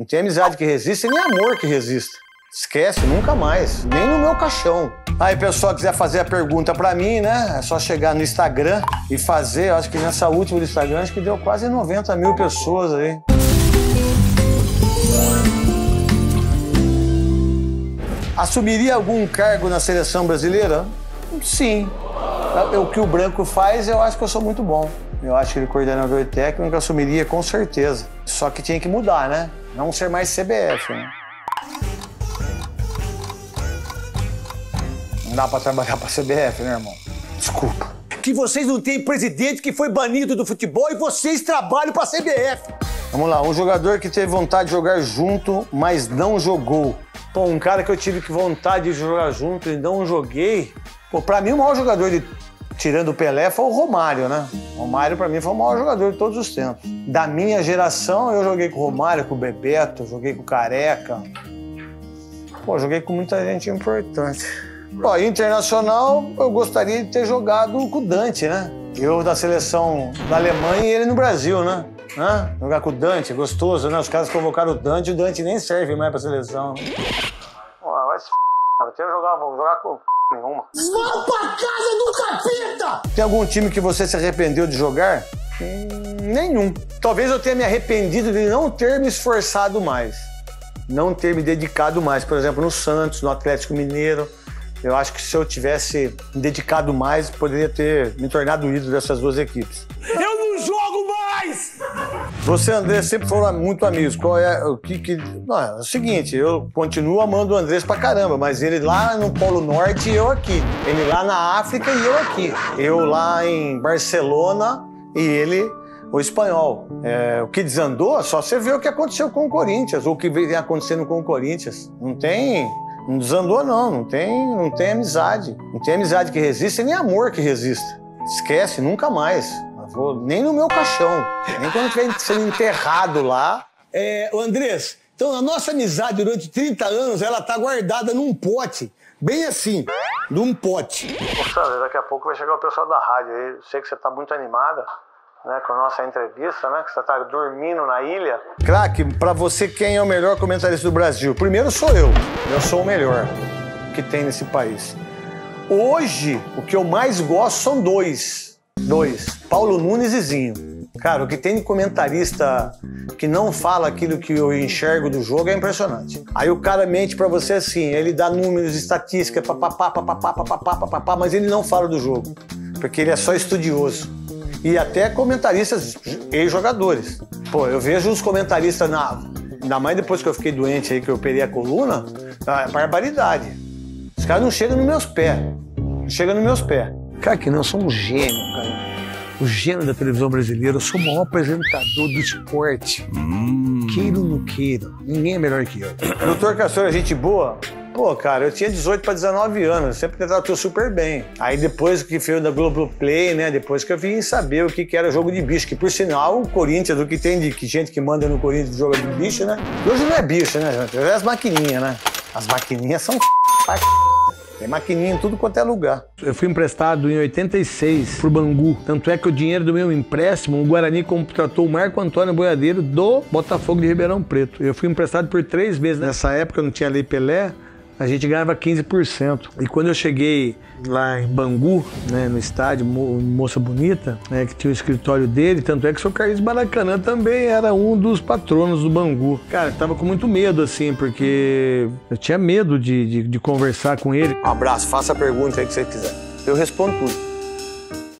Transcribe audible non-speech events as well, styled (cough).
Não tem amizade que resista nem amor que resista. Esquece, nunca mais. Nem no meu caixão. Aí, pessoal, quiser fazer a pergunta pra mim, né? É só chegar no Instagram e fazer. Eu acho que nessa última do Instagram, acho que deu quase 90 mil pessoas aí. Assumiria algum cargo na seleção brasileira? Sim. O que o Branco faz, eu acho que eu sou muito bom. Eu acho que ele, coordenador técnico, assumiria com certeza. Só que tinha que mudar, né? Não ser mais CBF, né? Não dá pra trabalhar pra CBF, né, irmão? Desculpa. Que vocês não têm presidente que foi banido do futebol e vocês trabalham pra CBF. Vamos lá, um jogador que teve vontade de jogar junto, mas não jogou. Pô, um cara que eu tive que vontade de jogar junto e não joguei. Pô, pra mim o maior jogador de tirando o Pelé foi o Romário, né? O Romário pra mim foi o maior jogador de todos os tempos. Da minha geração, eu joguei com o Romário, com o Bebeto, joguei com o Careca. Pô, joguei com muita gente importante. Pô, internacional, eu gostaria de ter jogado com o Dante, né? Eu da seleção da Alemanha e ele no Brasil, né? Hã? Jogar com o Dante, gostoso, né? Os caras convocaram o Dante, o Dante nem serve mais pra seleção. Pô, vai se f... Eu jogar, vou jogar com nenhuma. Vão pra casa do capeta! Tem algum time que você se arrependeu de jogar? Hum, nenhum. Talvez eu tenha me arrependido de não ter me esforçado mais. Não ter me dedicado mais. Por exemplo, no Santos, no Atlético Mineiro. Eu acho que se eu tivesse me dedicado mais, poderia ter me tornado ídolo dessas duas equipes. Eu! Você, André, sempre foram muito amigos. Qual é o que que. Não, é o seguinte, eu continuo amando o Andrés pra caramba, mas ele lá no Polo Norte e eu aqui. Ele lá na África e eu aqui. Eu lá em Barcelona e ele o espanhol. É, o que desandou, só você vê o que aconteceu com o Corinthians, ou o que vem acontecendo com o Corinthians. Não tem. Não desandou, não. Não tem, não tem amizade. Não tem amizade que resista e nem amor que resista. Esquece, nunca mais. Vou, nem no meu caixão. Nem quando estiver sendo enterrado lá. É, o Andrés, então a nossa amizade durante 30 anos, ela tá guardada num pote. Bem assim, num pote. Poxa, daqui a pouco vai chegar o pessoal da rádio aí. Sei que você tá muito animada. Né, com a nossa entrevista, né? Que você tá dormindo na ilha. Crack, pra você, quem é o melhor comentarista do Brasil? Primeiro sou eu. Eu sou o melhor que tem nesse país. Hoje, o que eu mais gosto são dois. Dois. Paulo Nunes e Zinho. Cara, o que tem de comentarista que não fala aquilo que eu enxergo do jogo é impressionante. Aí o cara mente pra você assim, ele dá números, estatística, papapá, papapá, papapá, papapá, mas ele não fala do jogo. Porque ele é só estudioso e até comentaristas e jogadores. Pô, eu vejo os comentaristas na. Ainda mais depois que eu fiquei doente aí, que eu operei a coluna, é barbaridade. Os caras não chegam nos meus pés. Não chegam nos meus pés. Cara, que não, eu sou um gênio, cara. O gênio da televisão brasileira, eu sou o maior apresentador do esporte. Hum. Queira ou não queira, ninguém é melhor que eu. (coughs) Doutor Castor, é gente boa? Pô, cara, eu tinha 18 para 19 anos, sempre me tratou super bem. Aí depois que fez da Globoplay, né, depois que eu vim saber o que, que era jogo de bicho, que por sinal o Corinthians, o que tem de que gente que manda no Corinthians joga de bicho, né? Hoje não é bicho, né, gente? Hoje é as maquininhas, né? As maquininhas são (laughs) tem maquininha em tudo quanto é lugar. Eu fui emprestado em 86 pro Bangu. Tanto é que o dinheiro do meu empréstimo, o Guarani contratou o Marco Antônio Boiadeiro do Botafogo de Ribeirão Preto. Eu fui emprestado por três meses. Nessa época não tinha lei Pelé a gente ganhava 15%. E quando eu cheguei lá em Bangu, né, no estádio Mo Moça Bonita, né, que tinha o escritório dele, tanto é que o seu Carlos Maracanã também era um dos patronos do Bangu. Cara, tava com muito medo, assim, porque eu tinha medo de, de, de conversar com ele. Um abraço, faça a pergunta aí que você quiser. Eu respondo tudo.